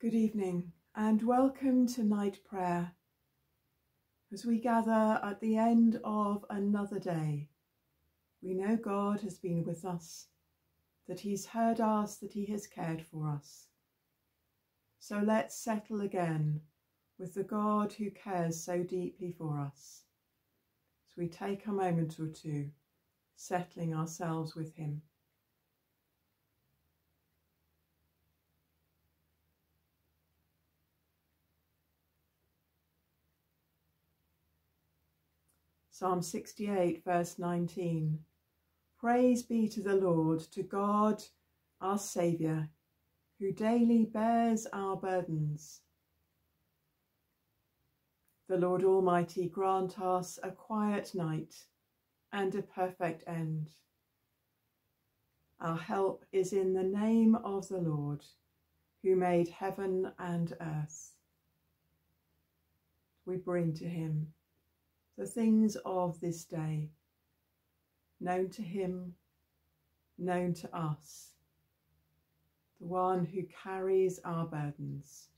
Good evening and welcome to night prayer as we gather at the end of another day. We know God has been with us, that He's heard us, that He has cared for us. So let's settle again with the God who cares so deeply for us. As we take a moment or two, settling ourselves with Him. Psalm 68, verse 19. Praise be to the Lord, to God, our Saviour, who daily bears our burdens. The Lord Almighty grant us a quiet night and a perfect end. Our help is in the name of the Lord, who made heaven and earth. We bring to him the things of this day, known to him, known to us, the one who carries our burdens.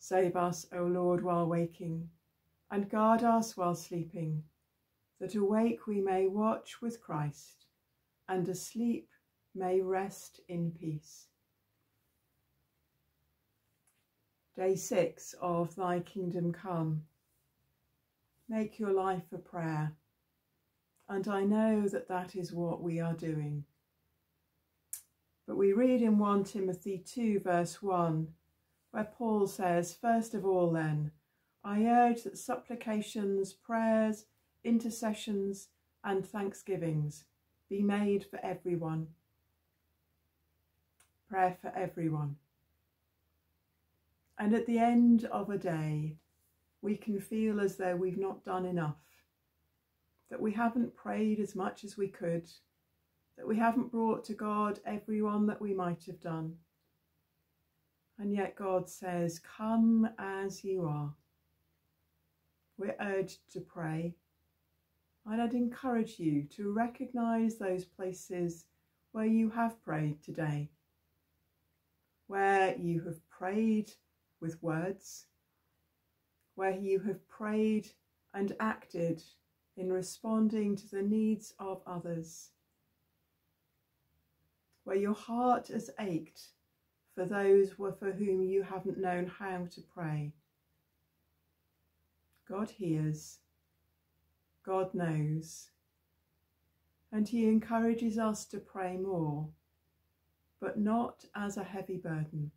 Save us, O Lord, while waking and guard us while sleeping, that awake we may watch with Christ, and asleep may rest in peace. Day six of Thy Kingdom Come. Make your life a prayer, and I know that that is what we are doing. But we read in 1 Timothy 2 verse 1, where Paul says, First of all then, I urge that supplications, prayers, intercessions, and thanksgivings be made for everyone. Prayer for everyone. And at the end of a day, we can feel as though we've not done enough, that we haven't prayed as much as we could, that we haven't brought to God everyone that we might have done. And yet God says, Come as you are we're urged to pray. And I'd encourage you to recognise those places where you have prayed today, where you have prayed with words, where you have prayed and acted in responding to the needs of others, where your heart has ached for those for whom you haven't known how to pray. God hears, God knows, and He encourages us to pray more, but not as a heavy burden.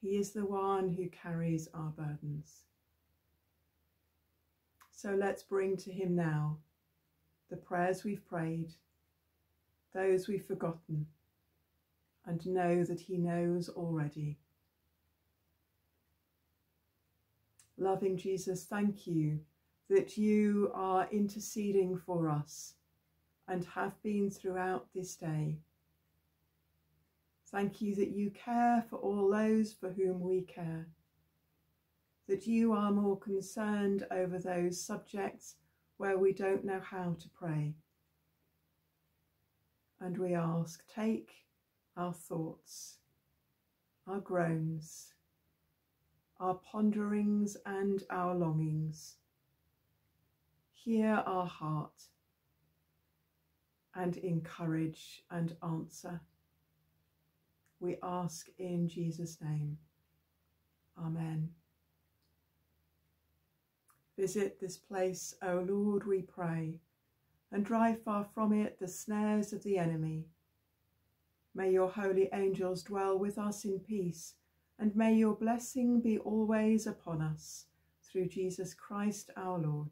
He is the one who carries our burdens. So let's bring to Him now the prayers we've prayed, those we've forgotten, and know that He knows already. Loving Jesus, thank you that you are interceding for us and have been throughout this day. Thank you that you care for all those for whom we care, that you are more concerned over those subjects where we don't know how to pray. And we ask, take our thoughts, our groans, our ponderings and our longings. Hear our heart and encourage and answer. We ask in Jesus' name. Amen. Visit this place, O Lord, we pray, and drive far from it the snares of the enemy. May your holy angels dwell with us in peace and may your blessing be always upon us, through Jesus Christ our Lord.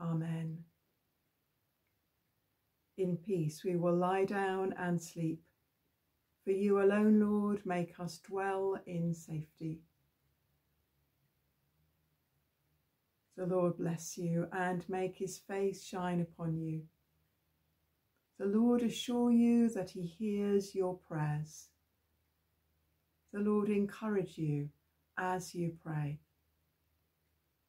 Amen. In peace we will lie down and sleep, for you alone, Lord, make us dwell in safety. The Lord bless you and make his face shine upon you. The Lord assure you that he hears your prayers the Lord encourage you as you pray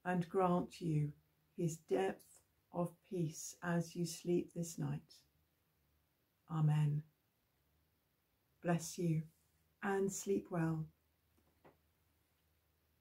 and grant you his depth of peace as you sleep this night. Amen. Bless you and sleep well.